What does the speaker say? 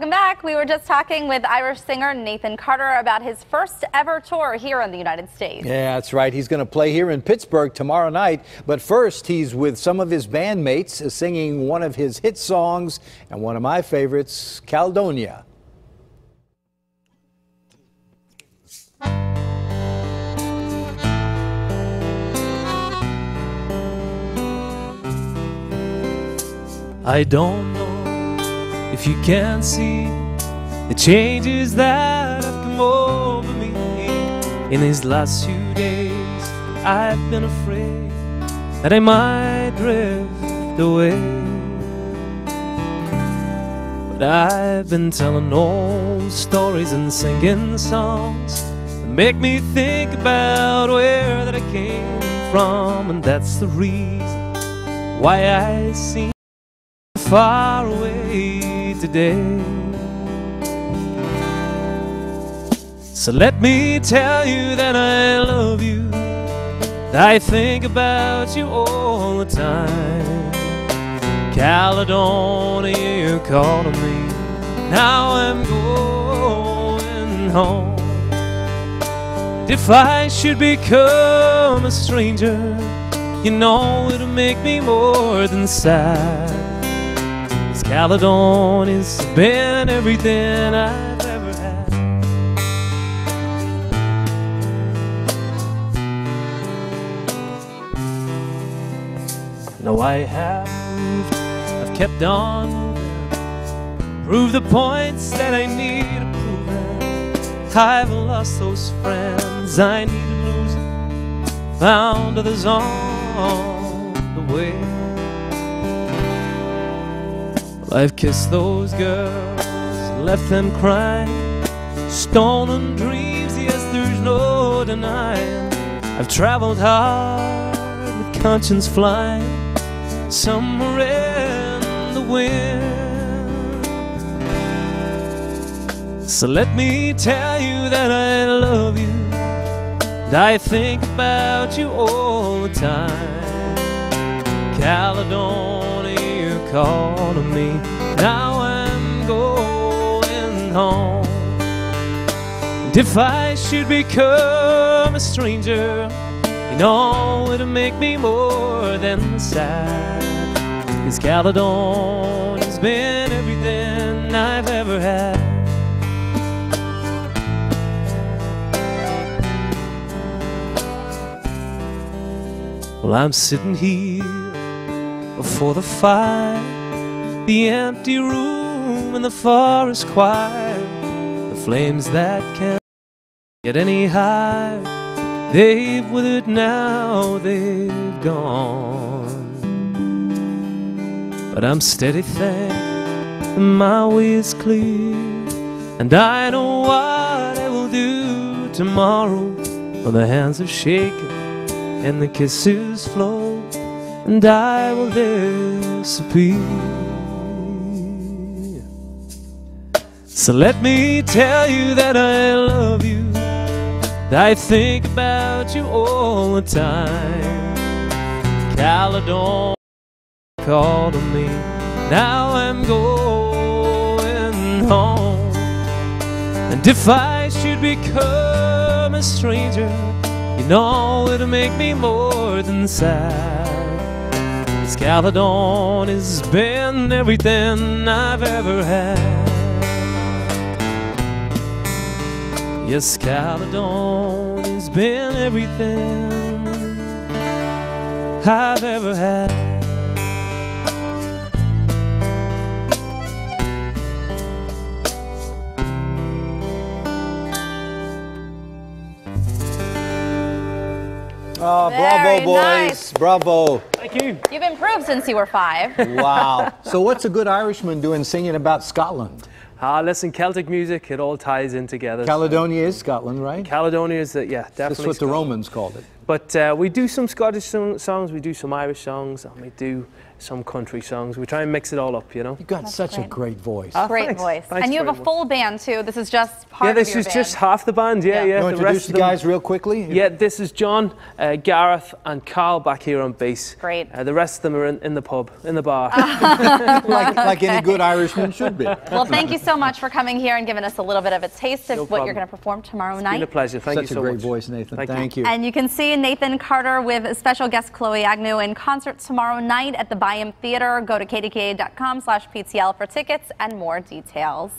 Welcome back. We were just talking with Irish singer Nathan Carter about his first ever tour here in the United States. Yeah, that's right. He's going to play here in Pittsburgh tomorrow night. But first, he's with some of his bandmates uh, singing one of his hit songs and one of my favorites, Caledonia. I don't know if you can't see the changes that have come over me in these last few days. I've been afraid that I might drift away. But I've been telling old stories and singing songs that make me think about where that I came from, and that's the reason why I seem far away today. So let me tell you that I love you. I think about you all the time. Caledonia, you're calling me. Now I'm going home. And if I should become a stranger, you know it'll make me more than sad. Caledonia's been everything I've ever had. No, I have moved, I've kept on prove the points that I need to prove. I've lost those friends I need to lose, found others on the way. I've kissed those girls, left them crying, stolen dreams, yes, there's no denying. I've traveled hard with conscience flying, somewhere in the wind. So let me tell you that I love you, I think about you all the time. Caledonia, calling me. Now I'm going home. And if I should become a stranger, you know it'll make me more than sad. Cause Caledonia's been everything I've ever had. Well, I'm sitting here before the fire, the empty room and the forest quiet, the flames that can't get any higher. They've withered now, they've gone. But I'm steady, thank, my way is clear, and I know what I will do tomorrow when the hands are shaken and the kisses flow, and I will disappear. So let me tell you that I love you. I think about you all the time. Caledon called on me. Now I'm going home. And if I should become a stranger, you know it'll make me more than sad. Cause Caledonia's been everything I've ever had. Yes, Caledonia's been everything I've ever had. Oh, Very bravo, boys. nice. Bravo. Thank you. You've improved since you were five. Wow. so, what's a good Irishman doing singing about Scotland? Ah, listen, Celtic music, it all ties in together. Caledonia is Scotland, right? Caledonia is, uh, yeah, definitely. That's what the Romans called it. But uh, we do some Scottish song- songs, we do some Irish songs, and we do some country songs. We try and mix it all up, you know. You've got such a great. great voice. Ah, Great thanks. voice. Thanks and you have a much. full band too. This is just part Yeah, of this your is band. just half the band. Yeah, Yeah. yeah. You you the want rest introduce of the them- guys real quickly? Yeah, this is John, uh, Gareth, and Carl back here on bass. Great. Uh, the rest of them are in, in the pub, in the bar. like, like any good Irishman should be. Well, thank you so much for coming here and giving us a little bit of a taste of No what you're going to perform tomorrow It's night. been a pleasure. Thank Such you so a great much. voice, Nathan. Thank you. Thank you. And you can see Nathan Carter with special guest Chloe Agnew in concert tomorrow night at the Byham Theater. Go to kdka.com slash PTL for tickets and more details.